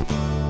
you